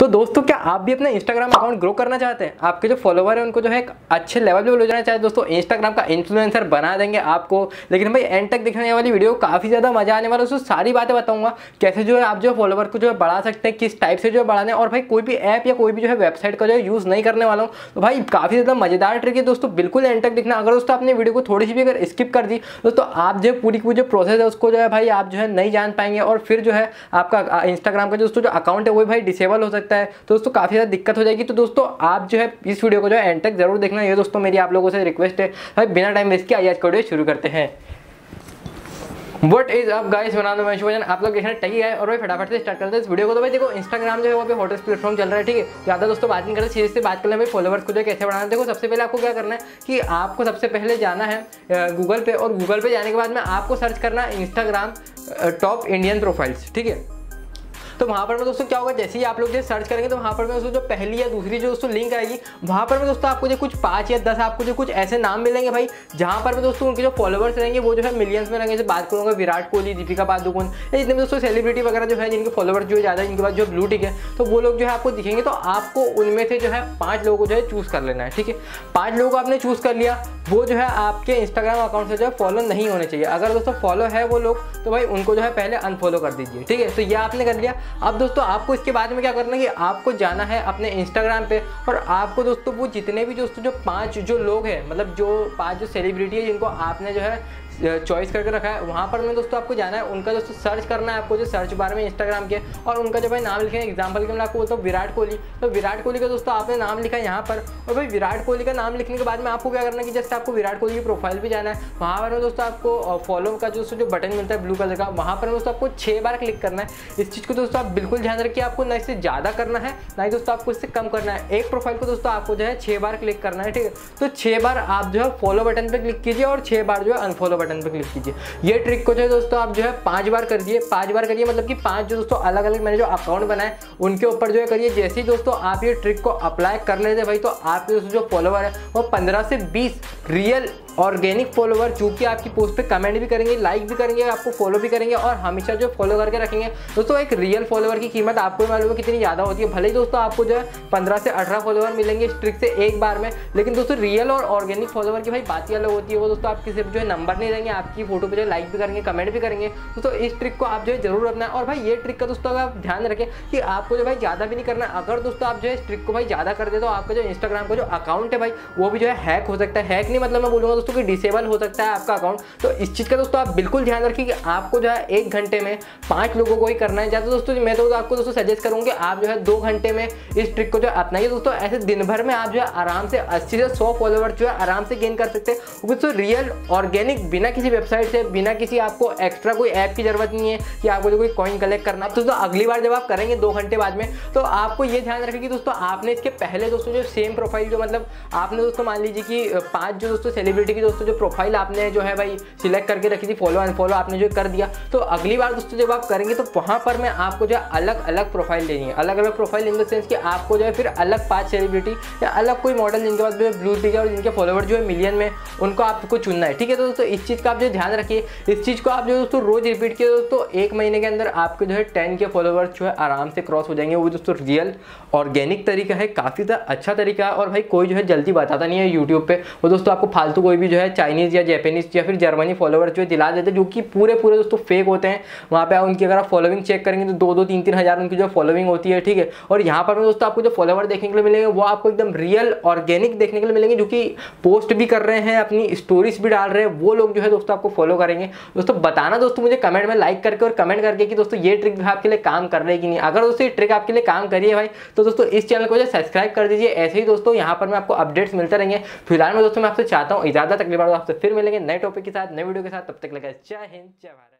तो दोस्तों, क्या आप भी अपना इंस्टाग्राम अकाउंट ग्रो करना चाहते हैं? आपके जो फॉलोवर है, उनको जो है अच्छे लेवल पे ले जाना चाहते दोस्तों इंस्टाग्राम का इन्फ्लुएंसर बना देंगे आपको। लेकिन भाई एंड तक दिखने वाली वीडियो काफ़ी ज़्यादा मज़ा आने वाला है। उसमें सारी बातें बताऊँगा, कैसे जो है आप जो फॉलोवर को जो है बढ़ा सकते हैं, किस टाइप से जो है बढ़ाने और भाई, कोई भी ऐप या कोई भी जो है वेबसाइट का जो है यूज़ नहीं करने वाला हूँ। तो भाई, काफ़ी ज़्यादा मज़ेदार ट्रिक है दोस्तों। बिल्कुल एंड तक दिखना। अगर दोस्तों, आपने वीडियो को थोड़ी सी भी अगर स्किप कर दी, दोस्तों, आप जो पूरी पूरी जो प्रोसेस है, उसको जो है भाई, आप जो है नहीं जान पाएँगे। और फिर जो है आपका इंस्टाग्राम का दोस्तों, जो अकाउंट है, वो भाई डिसेबल हो सकता है। तो दोस्तों, काफ़ी ज़्यादा दिक्कत हो जाएगी। तो दोस्तों, आप जो है, इस वीडियो को जो है एंड तक ज़रूर देखना। ये दोस्तों, मेरी आप लोगों से रिक्वेस्ट है। भाई, बिना टाइम वेस्ट आइए आज का वीडियो शुरू करते हैं। वट इज़ अब गाइस बना दो मैं आप लोग देखना टही है और भाई, फटाफट से स्टार्ट करते हैं इस वीडियो को। तो भाई, देखो इंस्टाग्राम जो है, वो पे हॉटेस्ट प्लेटफॉर्म चल रहा है, ठीक है? ज़्यादा दोस्तों, बात नहीं करते सीरीज़ से बात कर ले भाई फॉलोवर्स को जो कैसे बढ़ाना देखो, सबसे पहले आपको क्या करना है कि आपको सबसे पहले जाना है गूगल पे। और गूगल पे जाने के बाद में आपको सर्च करना है इंस्टाग्राम टॉप इंडियन प्रोफाइल्स ठीक है? तो वहाँ पर में दोस्तों क्या होगा, जैसे ही आप लोग सर्च करेंगे तो वहाँ पर में दोस्तों जो पहली या दूसरी जो दोस्तों लिंक आएगी वहाँ पर में दोस्तों आपको जो कुछ पाँच या दस आपको जो कुछ ऐसे नाम मिलेंगे भाई, जहाँ पर में दोस्तों उनके जो फॉलोवर्स रहेंगे, वो जो है मिलियंस में रहेंगे। बात करूँगा विराट कोहली, दीपिका पादुकोण, या जितने दोस्तों सेलिब्रिटी वगैरह जो है, जिनके फॉलोवर्स जो ज़्यादा जिनके पास जो ब्लू टिक है तो वो लोग जो है आपको दिखेंगे। तो आपको उनमें से जो है पाँच लोगों को जो है चूज़ कर लेना है, ठीक है? पाँच लोगों को आपने चूज़ कर लिया, वो जो है आपके इंस्टाग्राम अकाउंट से जो है फॉलो नहीं होने चाहिए। अगर दोस्तों फॉलो है वो लोग तो भाई उनको जो है पहले अनफॉलो कर दीजिए, ठीक है? तो ये आपने कर लिया। अब दोस्तों, आपको इसके बाद में क्या करना है? कि आपको जाना है अपने इंस्टाग्राम पे और आपको दोस्तों, वो जितने भी दोस्तों, जो पाँच जो लोग हैं मतलब जो पाँच जो सेलिब्रिटी है, जिनको आपने जो है चॉइस करके रखा है। वहाँ पर में दोस्तों आपको जाना है। उनका दोस्तों सर्च करना है आपको जो सर्च बार में इंस्टाग्राम के। और उनका जो भाई नाम लिखे एग्ज़ाम्पल के मैं आपको बोलता हूँ विराट कोहली। तो विराट कोहली का दोस्तों आपने नाम लिखा है यहाँ पर। और भाई विराट कोहली का नाम लिखने के बाद में आपको क्या करना है कि जैसे आपको विराट कोहली की प्रोफ़ाइल भी जाना है। वहाँ पर दोस्तों आपको फॉलो का दोस्तों जो बटन मिलता है ब्लू कलर का, वहाँ पर दोस्तों आपको छः बार क्लिक करना है। इस चीज़ को दोस्तों आप बिल्कुल ध्यान रखिए। आपको ना इससे ज़्यादा करना है, ना ही दोस्तों आपको इससे कम करना है। एक प्रोफ़ाइल को दोस्तों आपको जो है छः बार क्लिक करना है, ठीक है? तो छः बार आप जो है फॉलो बटन पर क्लिक कीजिए और छः बार जो है अनफॉलो बटन पर क्लिक कीजिए। ये ट्रिक को जो है दोस्तों आप जो है पाँच बार कर दिए। पाँच बार करिए मतलब कि पाँच जो दोस्तों अलग अलग मैंने जो अकाउंट बनाए, उनके ऊपर जो है करिए। जैसे ही दोस्तों आप ये ट्रिक को अप्लाई कर लेते भाई तो आपके दोस्तों जो फॉलोवर है, वो पंद्रह से बीस रियल ऑर्गेनिक फॉलोवर जो कि आपकी पोस्ट पे कमेंट भी करेंगे लाइक भी करेंगे, आपको फॉलो भी करेंगे और हमेशा जो फॉलो करके रखेंगे, दोस्तों एक रियल फॉलोवर की कीमत आपको मालूम है कितनी ज़्यादा होती है। भले ही दोस्तों आपको जो है पंद्रह से अठारह फॉलोवर मिलेंगे इस ट्रिक से एक बार में, लेकिन दोस्तों रियल और ऑर्गेनिक फॉलोवर की भाई बात ही अलग होती है। वो दोस्तों आप किसी जो है नंबर नहीं देंगे आपकी फ़ोटो पर जो लाइक भी करेंगे कमेंट भी करेंगे। दोस्तों इस ट्रिक को आप जो है ज़रूर अपना और भाई ये ट्रिक का दोस्तों आप ध्यान रखें कि आपको जो भाई ज़्यादा भी नहीं करना, अगर दोस्तों आप जो है इस ट्रिक को भाई ज़्यादा कर दे तो आपका जो इंस्टाग्राम का जो अकाउंट है भाई, वो भी जो है हैक हो सकता है। हैक नहीं मतलब मैं बोलूँगा दोस्तों कि डिसेबल हो सकता है आपका अकाउंट तो इस चीज़ का दोस्तों आप बिल्कुल ध्यान रखिए कि आपको जो है एक घंटे में पाँच लोगों को ही करना है। ज़्यादा दोस्तों मैं तो आपको दोस्तों सजेस्ट करूँगी आप जो है दो घंटे में इस ट्रिक को जो अपनाइए। दोस्तों, ऐसे दिन भर में आप जो है आराम से अस्सी से सौ फॉलोवर जो है आराम से गेन कर सकते हैं। दोस्तों रियल ऑर्गेनिक बिना किसी वेबसाइट से, बिना किसी आपको एक्स्ट्रा कोई ऐप की ज़रूरत नहीं है कि आपको जो कोई कॉइन कलेक्ट करना। तो दोस्तों, अगली बार जब आप करेंगे दो घंटे बाद में तो आपको ये ध्यान रखें कि दोस्तों, आपने इसके पहले दोस्तों जो सेम प्रोफ़ाइल जो मतलब आपने दोस्तों मान लीजिए कि पाँच जो दोस्तों सेलिब्रिटी की दोस्तों जो प्रोफ़ाइल आपने जो है भाई सिलेक्ट करके रखी थी फॉलो एंड फॉलो आपने जो कर दिया तो अगली बार दोस्तों जब आप करेंगे तो वहाँ पर मैं आपको जो है अलग अलग प्रोफ़ाइल लेनी है। अलग अलग प्रोफ़ाइल इन द सेंस कि आपको जो है फिर अलग पाँच सेलिब्रिटी या अलग कोई मॉडल जिनके पास ब्लू टिक है और जिनके फॉलोवर जो है मिलियन में, उनको आपको चुनना है। ठीक है तो दोस्तों, इस चीज़ का आप जो ध्यान रखिए। इस चीज़ को आप जो दोस्तों रोज रिपीट किए दोस्तों। एक महीने के अंदर आपके जो है टेन के फॉलोवर्स जो है आराम से क्रॉस हो जाएँगे। वो दोस्तों रियल ऑर्गेनिक तरीका है, काफ़ी अच्छा तरीका है और भाई कोई जो है जल्दी बताता नहीं है यूट्यूब पे। वो दोस्तों आपको फालतू कोई भी जो है चाइनीज़ या जैपनीज या फिर जर्मनी फॉलोवर जो दिला देते हैं, जो कि पूरे पूरे दोस्तों फेक होते हैं। वहाँ पे उनकी अगर आप फॉलोइंग चेक करेंगे तो दो दो तीन तीन हज़ार उनकी जो फॉलोइंग होती है, ठीक है? और यहाँ पर दोस्तों आपको जो फॉलोवर देखने के लिए मिलेंगे, वो आपको एकदम रियल ऑर्गेनिक देखने के लिए मिलेंगे, जो कि पोस्ट भी कर रहे हैं, अपनी स्टोरीज भी डाल रहे हैं, वो लोग जो है दोस्तों आपको फॉलो करेंगे। दोस्तों बताना दोस्तों मुझे कमेंट में लाइक करके और कमेंट करके कि दोस्तों ये ट्रिक आपके लिए काम कर रही है कि नहीं। अगर दोस्तों ये ट्रिक आपके लिए काम करिए भाई तो दोस्तों इस चैनल को जो सब्सक्राइब कर दीजिए। ऐसे ही दोस्तों यहाँ पर मैं आपको अपडेट्स मिलते रहेंगे। फ़िलहाल मैं दोस्तों मैं आपसे चाहता हूँ इजाज़त अगली तकलीफ़ आपसे फिर मिलेंगे नए टॉपिक के साथ, नए वीडियो के साथ। तब तक लगा जय हिंद, जय भारत।